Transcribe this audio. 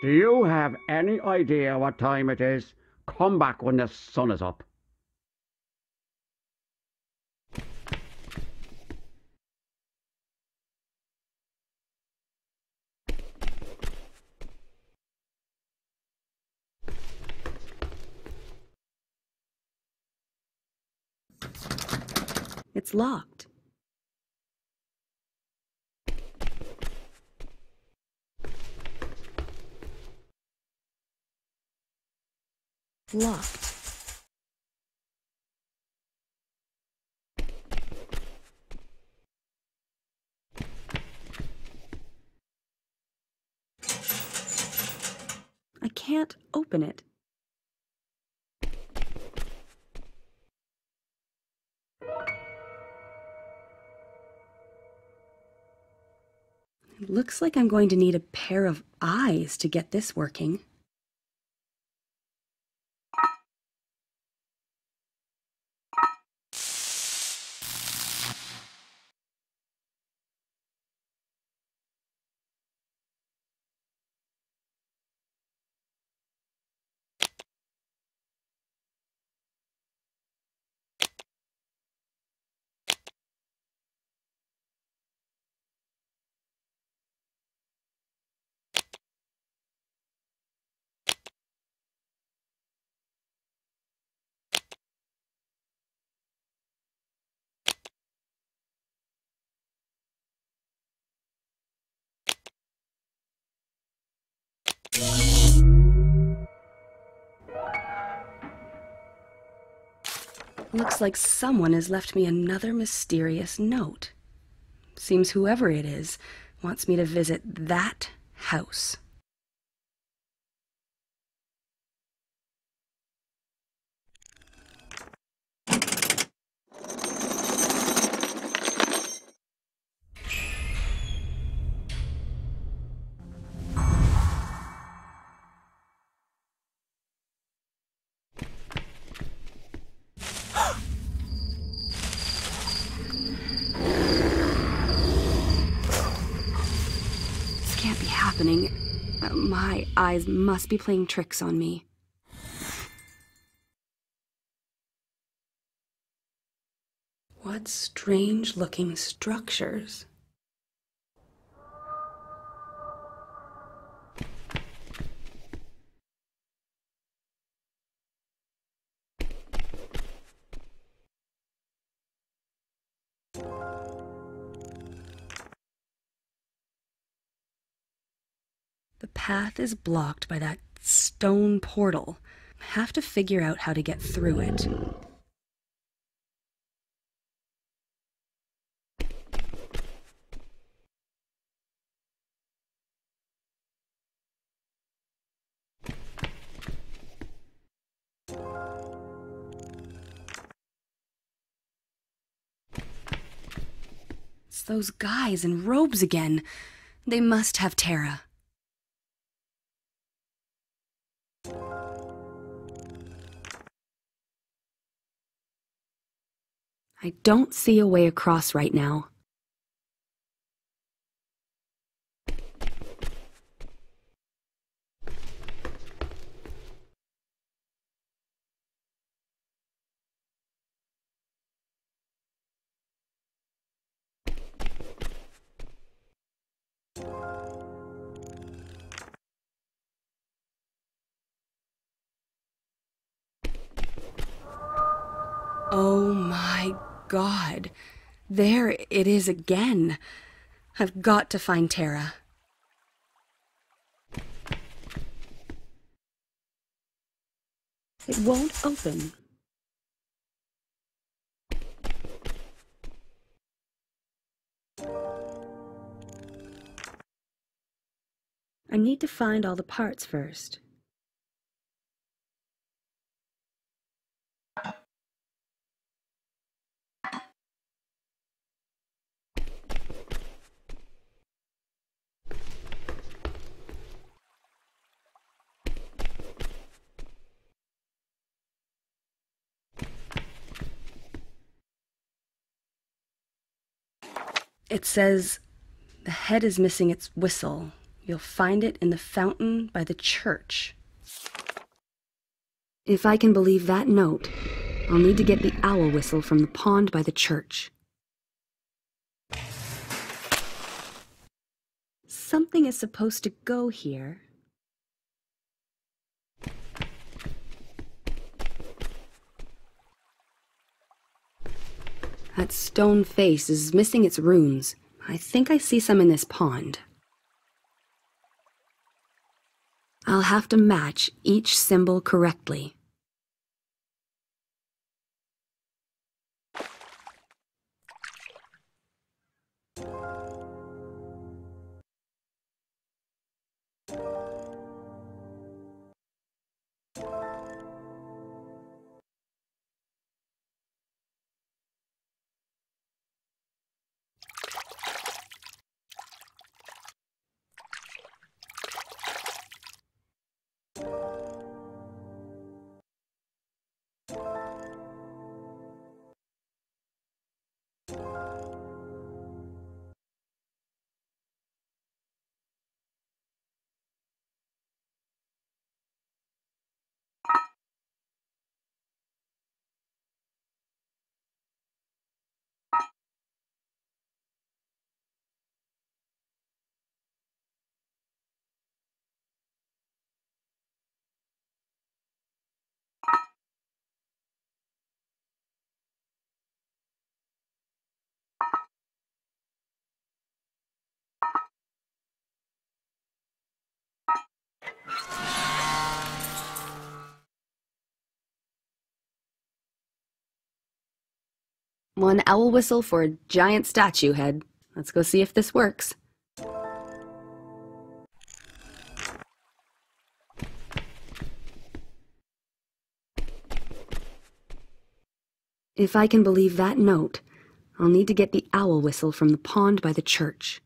Do you have any idea what time it is? Come back when the sun is up. It's locked. Locked. I can't open it. It looks like I'm going to need a pair of eyes to get this working. Looks like someone has left me another mysterious note. Seems whoever it is wants me to visit that house. Happening. Uh, My eyes must be playing tricks on me. What strange looking structures. Path is blocked by that stone portal. Have to figure out how to get through it. It's those guys in robes again. They must have Tara. I don't see a way across right now. God. There it is again. I've got to find Tara. It won't open. I need to find all the parts first. It says the head is missing its whistle, You'll find it in the fountain by the church. If I can believe that note, I'll need to get the owl whistle from the pond by the church. Something is supposed to go here. That stone face is missing its runes. I think I see some in this pond. I'll have to match each symbol correctly. One owl whistle for a giant statue head. Let's go see if this works. If I can believe that note, I'll need to get the owl whistle from the pond by the church.